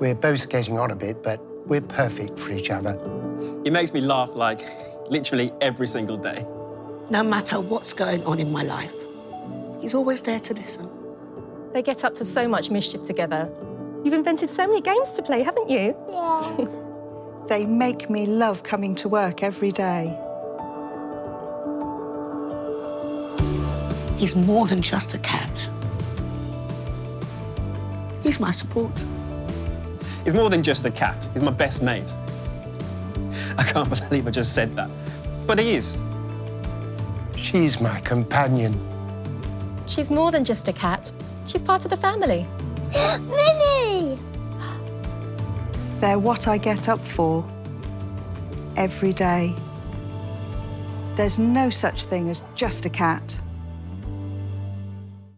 We're both getting on a bit, but we're perfect for each other. He makes me laugh like literally every single day. No matter what's going on in my life, he's always there to listen. They get up to so much mischief together. You've invented so many games to play, haven't you? Yeah. They make me love coming to work every day. He's more than just a cat. He's my support. He's more than just a cat. He's my best mate. I can't believe I just said that. But he is. She's my companion. She's more than just a cat. She's part of the family. Minnie! They're what I get up for every day. There's no such thing as just a cat.